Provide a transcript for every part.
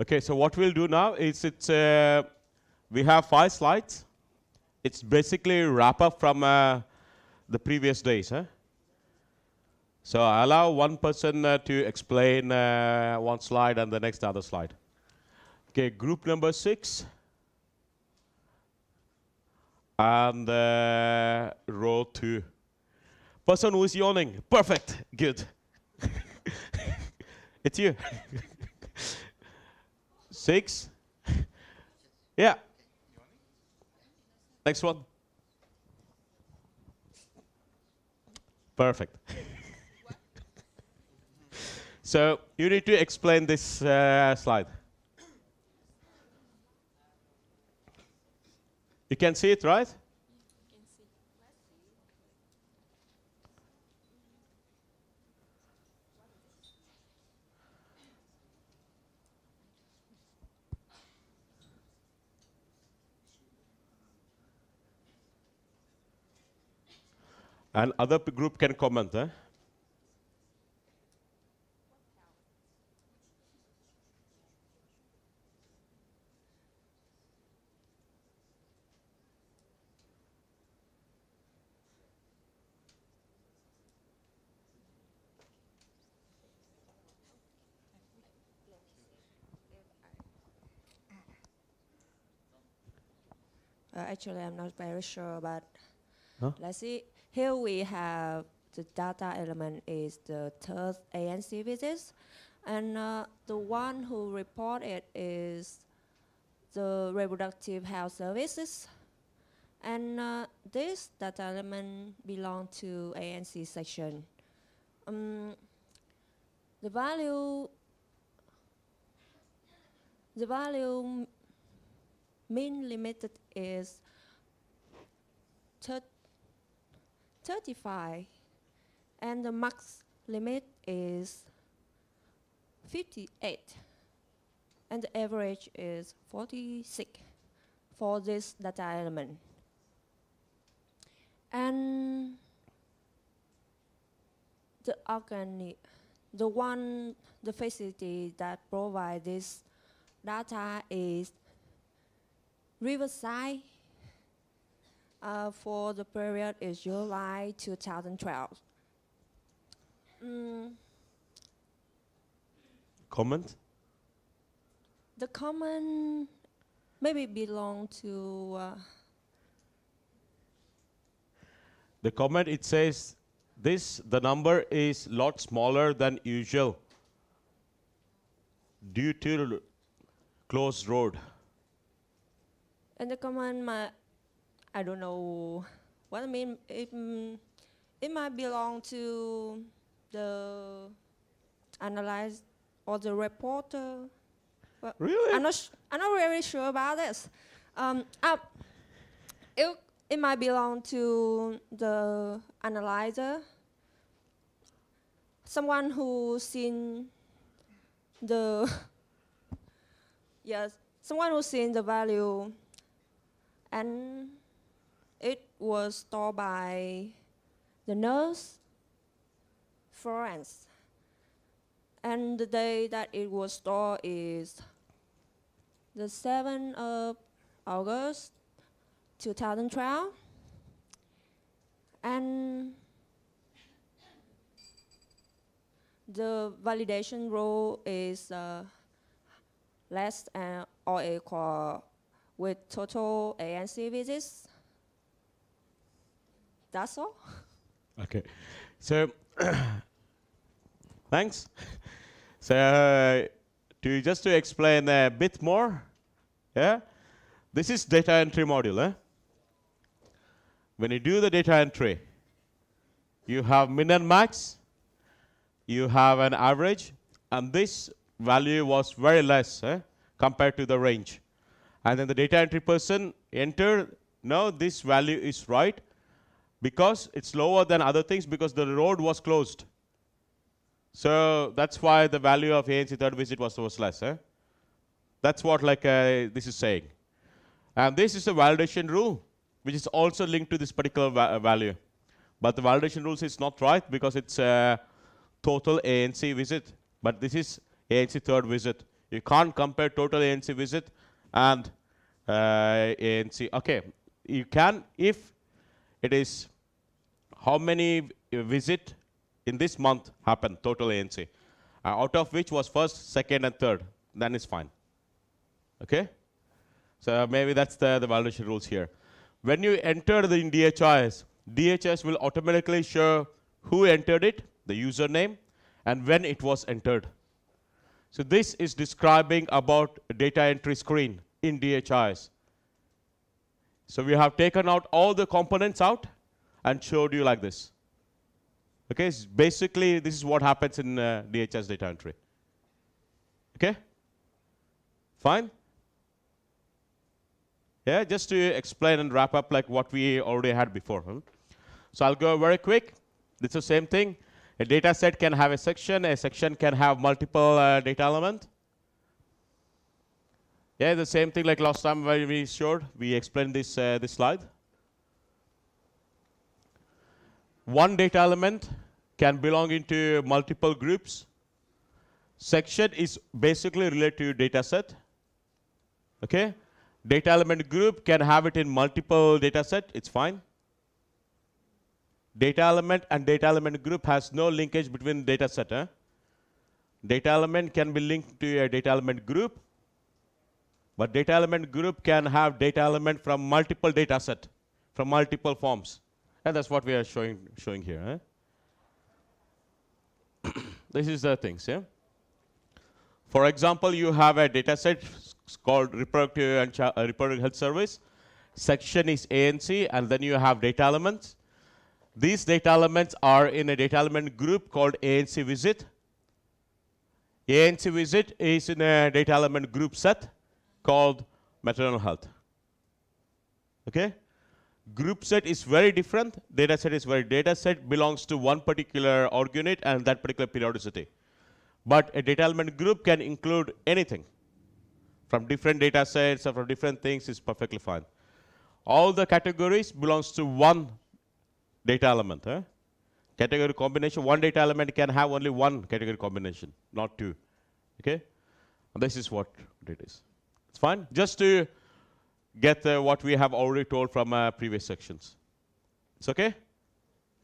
Okay, so what we'll do now is it's uh, we have five slides. It's basically wrap up from uh, the previous days. Huh? So I allow one person uh, to explain uh, one slide and the next other slide. Okay, group number six. And uh, row two. Person who is yawning. Perfect. Good. it's you. Six. Yeah. Next one. Perfect. so you need to explain this uh, slide. You can see it, right? And other group can comment. Eh? Uh, actually, I'm not very sure, but Huh? let's see. Here we have the data element is the third ANC visits, and uh, the one who reported is the reproductive health services. And uh, this data element belong to ANC section. Um, the value, the value mean limited is thir- 35 and the max limit is 58 and the average is 46 for this data element. And the organic the one the facility that provide this data is Riverside uh, for the period is July 2012. Mm, Comment? the comment maybe belong to uh, The comment it says this the number is lot smaller than usual due to closed road. and the comment might I don't know what I mean it, mm, it might belong to the analyze or the reporter Really? I'm not. Sh- I'm not really sure about this. Um, uh, it it might belong to the analyzer. Someone who seen the yes, someone who seen the value, and was stored by the nurse Florence. And the day that it was stored is the 7th of August 2012. And the validation rule is uh, less than or equal with total ANC visits. That's all. Okay. So, thanks. So, uh, to just to explain a bit more, yeah, this is data entry module. Eh? When you do the data entry, you have min and max, you have an average, and this value was very less eh, compared to the range. And then the data entry person enter, no, this value is right, because it's lower than other things because the road was closed. So that's why the value of ANC third visit was, was less. Eh? That's what like uh, this is saying. And this is a validation rule, which is also linked to this particular va- uh, value. But the validation rules is not right because it's uh, total ANC visit. But this is ANC third visit. You can't compare total ANC visit and uh, ANC. Okay, you can if it is how many visit in this month happened total ANC, uh, out of which was first, second, and third. Then it's fine. Okay. So maybe that's the, the validation rules here. When you enter the in DHIS, DHIS will automatically show who entered it, the username, and when it was entered. So this is describing about data entry screen in DHIS. So we have taken out all the components out and showed you like this. Okay, basically this is what happens in uh, DHIS data entry. Okay, fine. Yeah, just to explain and wrap up like what we already had before. huh? So I'll go very quick. It's the same thing. A data set can have a section. A section can have multiple uh, data element. Yeah, the same thing like last time where we showed. We explained this uh, this slide. One data element can belong into multiple groups. Section is basically related to data set. Okay? Data element group can have it in multiple data set, it's fine. Data element and data element group has no linkage between data set. Huh? Data element can be linked to a data element group, but data element group can have data element from multiple data set, from multiple forms. And that's what we are showing, showing here. Huh? this is the things, yeah? For example, you have a data set called reproductive and uh, reproductive health service. Section is ANC, and then you have data elements. These data elements are in a data element group called ANC visit. ANC visit is in a data element group set called maternal health. Okay? Group set is very different. Data set is very data set belongs to one particular org unit and that particular periodicity. But a data element group can include anything from different data sets or from different things is perfectly fine. All the categories belongs to one data element. Category combination, one data element can have only one category combination, not two. Okay? And this is what it is. It's fine. Just to get uh, what we have already told from uh, previous sections. It's okay?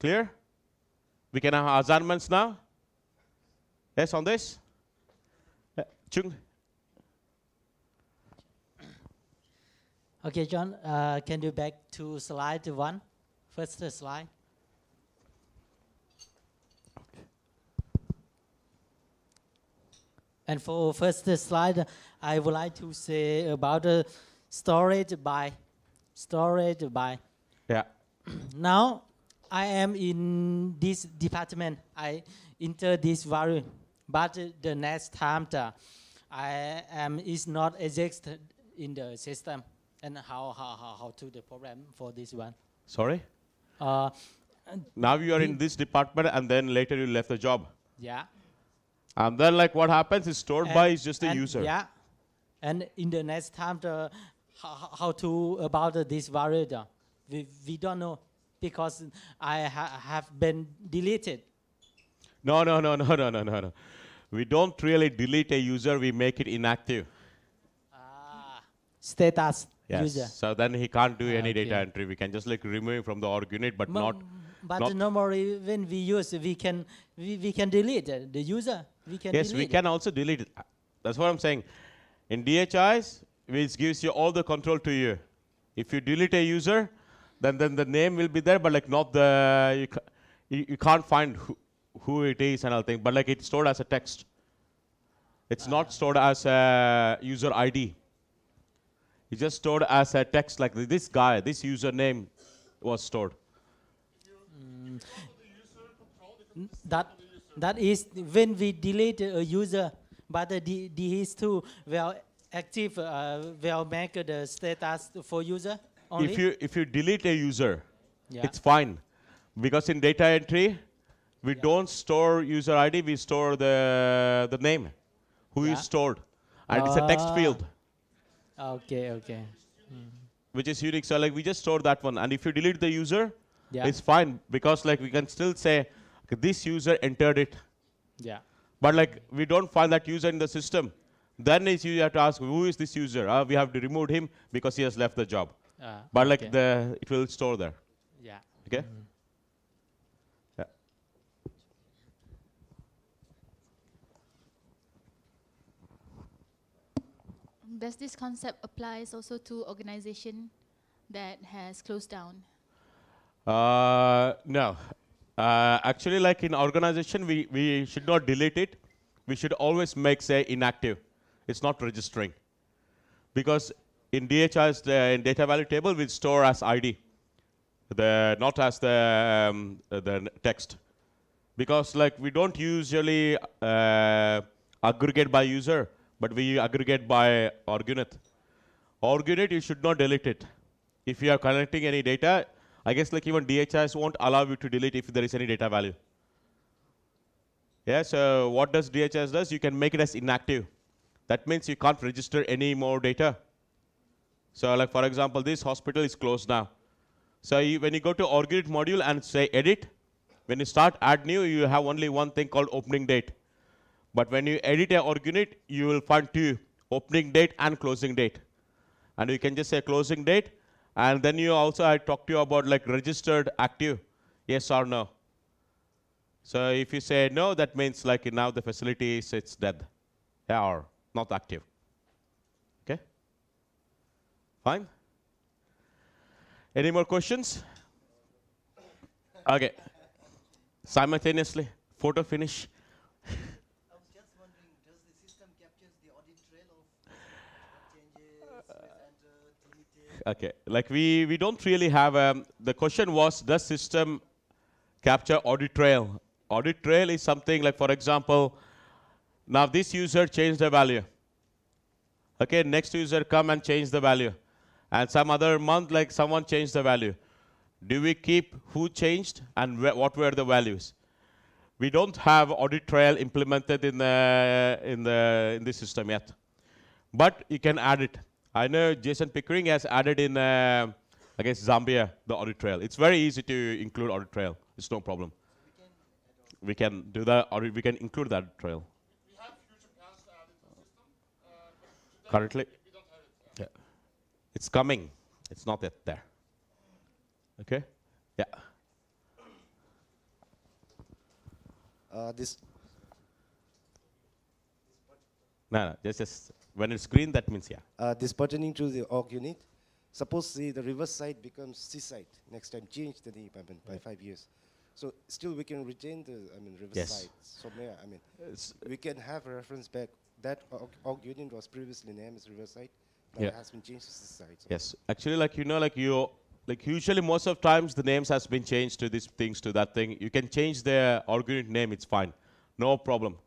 Clear? We can have assignments now? Yes, on this? Uh, Chung? Okay, John, uh, can you back to slide one? First slide. And for first slide, I would like to say about the storage by storage by. Yeah. Now, I am in this department. I enter this value, but the next time the I am is not existed in the system. And how how how, how to the problem for this one? Sorry? Uh, Now you are in this department and then later you left the job. yeah. And then like what happens is stored by is just the and user. Yeah. And in the next time, the how, how- to about this variable, we, we don't know because I ha- have been deleted. No, no, no, no, no, no, no, no. We don't really delete a user, we make it inactive. Ah, status Yes. user. So then he can't do any data entry. We can just like remove from the org unit, but Mo- not. But not- normally when we use, we can we, we can delete the user. We can Yes, we it. can also delete it. That's what I'm saying. In DHIs, which gives you all the control to you. If you delete a user, then then the name will be there, but like not the you, ca- you, can't find who, who it is and all thing. But like it's stored as a text. It's not stored as a user ID. It's just stored as a text like this guy, this username was stored. Mm. that that is when we delete a user, but the D- DHIS2 will active uh, will make the status for user only. If you if you delete a user, Yeah. it's fine because in data entry we Yeah. don't store user ID, we store the the name, who is Yeah. stored, and it's a text Ah. field okay, okay. which is unique. So like we just store that one, and if you delete the user, Yeah. it's fine because like we can still say this user entered it, yeah. but like we don't find that user in the system. Then is you have to ask who is this user? Uh, we have to remove him because he has left the job. Uh, But like okay. the it will store there. yeah. Okay. Yeah. Does this concept applies also to organization that has closed down? Uh, no. Uh, actually, like in organization, we, we should not delete it. We should always make say inactive. It's not registering. Because in DHIS, the in data value table, we store as ID, the, not as the, um, uh, the text. Because like we don't usually uh, aggregate by user, but we aggregate by orgunit. Orgunit, you should not delete it. If you are collecting any data, I guess like even DHIS won't allow you to delete if there is any data value. Yeah, so what does DHIS does? You can make it as inactive. That means you can't register any more data. So like for example, this hospital is closed now. So you, when you go to Orgunit module and say edit, when you start add new, you have only one thing called opening date. But when you edit a Orgunit, you will find two, opening date and closing date. And you can just say closing date. And then you also, I talked to you about like registered active, yes or no. So if you say no, that means like now the facility is it's dead, yeah, or not active. Okay. Fine. Any more questions? Okay. Simultaneously, photo finish. I was just wondering, does the system captures the audit trail of changes, enter, deleted? Okay, like we, we don't really have, um, the question was, does system capture audit trail? Audit trail is something like, for example, now this user changed the value. Okay, next user come and change the value. And some other month, like someone changed the value. Do we keep who changed and wh- what were the values? We don't have audit trail implemented in the, in the, in the system yet but you can add it. I know Jason Pickering has added in, uh, I guess, Zambia, the audit trail. It's very easy to include audit trail. It's no problem. We can do that, or we can include that trail. We have future plans to add it to the system, uh, but today Currently, we don't have it. yeah. it's coming. It's not yet there. Okay? Yeah. Uh, this No, no, just, just when it's green, that means yeah. uh, this pertaining to the org unit. Suppose the, the Riverside becomes C seaside next time, change the name I mean, by five years. So still we can retain the I mean reverse Yes. side somewhere. I mean It's- we can have a reference back. That org, org unit was previously named as Riverside. Now Yeah. it has been changed to seaside. So Yes, actually, like you know, like you, like usually most of times the names has been changed to these things to that thing. You can change the org unit name; it's fine, no problem.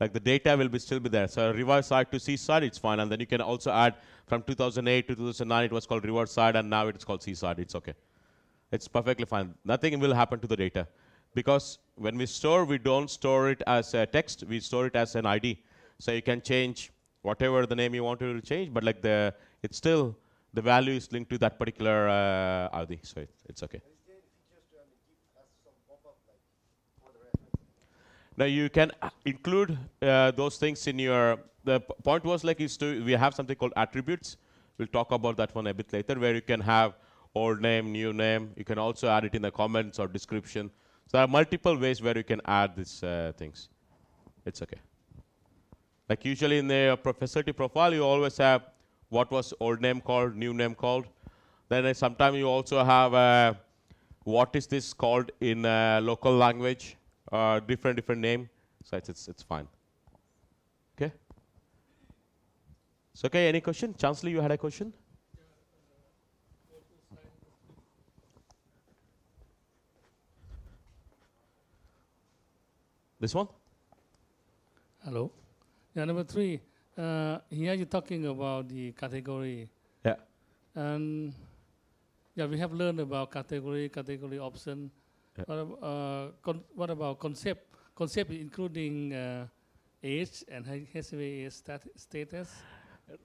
Like the data will be still be there. So Riverside to seaside, it's fine, and then you can also add from 2008 to 2009 it was called Riverside, and now it's called seaside. It's okay. It's perfectly fine. Nothing will happen to the data. Because when we store, we don't store it as a text, we store it as an ID. So you can change whatever the name you want to change, but like the, it's still, the value is linked to that particular uh, ID. So it, it's okay. Now you can uh, include uh, those things in your, the point was like is to, we have something called attributes. We'll talk about that one a bit later where you can have old name, new name. You can also add it in the comments or description. So there are multiple ways where you can add these uh, things. It's okay. Like usually in the pro- facility profile, you always have what was old name called, new name called. Then uh, sometimes you also have uh, what is this called in uh, local language, uh, different different name. So it's, it's it's fine. Okay. So okay, any question? Chancellor, you had a question? This one? Hello. Yeah, number three. Uh, here you're talking about the category, Yeah. and yeah, we have learned about category, category option. Yeah. What, ab- uh, what about concept? Concept including uh, age and HIV status.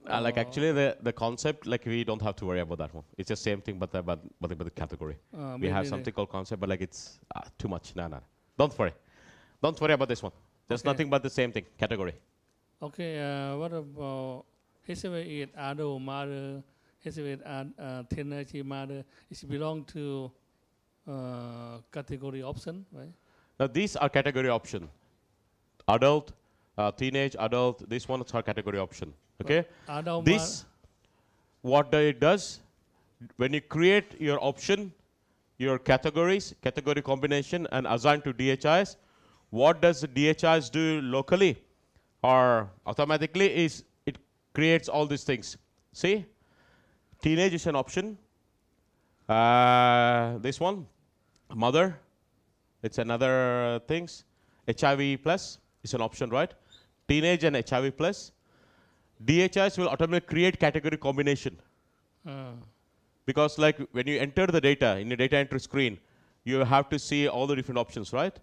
Uh, like actually the, the concept like we don't have to worry about that one. It's the same thing but the, but but, but the category. uh, we have something called concept but like it's uh, too much. No no. Don't worry. Don't worry about this one. There's Okay. nothing but the same thing category. Okay, uh, what about HIV/AIDS adult mother, HIV ad, uh, teenage mother? It belong to uh, category option, right? Now these are category option. Adult, uh, teenage, adult. This one is are category option. Okay. Adult this what it does when you create your option your categories category combination and assign to dhis what does the dhis do locally or automatically is it creates all these things. See? Teenage is an option. Uh, this one mother it's another things. Hiv plus is an option right? Teenage and hiv plus. DHIS will automatically create category combination. Uh, because like when you enter the data in the data entry screen, you have to see all the different options, right?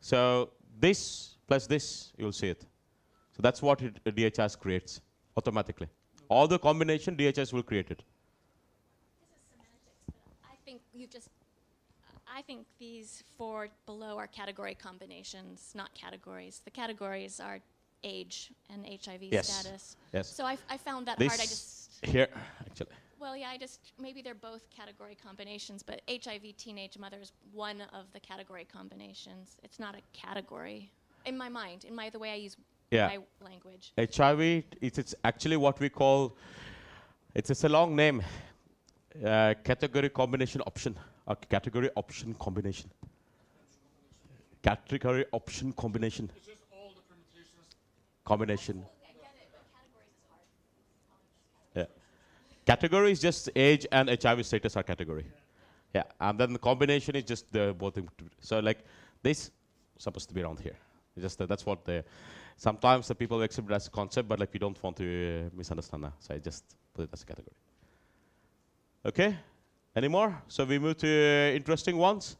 So this plus this, you'll see it. So that's what it, uh, DHIS creates automatically. All the combination, DHIS will create it. This is semantics, but I think you just, I think these four below are category combinations, not categories. The categories are age and HIV Yes. status. Yes. So I, I found that hard. I just, here, actually. well, yeah, I just, maybe they're both category combinations, but HIV teenage mother is one of the category combinations. It's not a category, in my mind, in my, the way I use Yeah. my language. HIV, it's, it's actually what we call, it's, it's a long name, uh, category combination option, or category option combination. Category option combination. Combination. Yeah. Category is just age and HIV status are category. Yeah, and then the combination is just the both. So like this supposed to be around here. It's Just that that's what the. Sometimes the people accept it as a concept, but like we don't want to uh, misunderstand that. So I just put it as a category. Okay, any more? So we move to uh, interesting ones.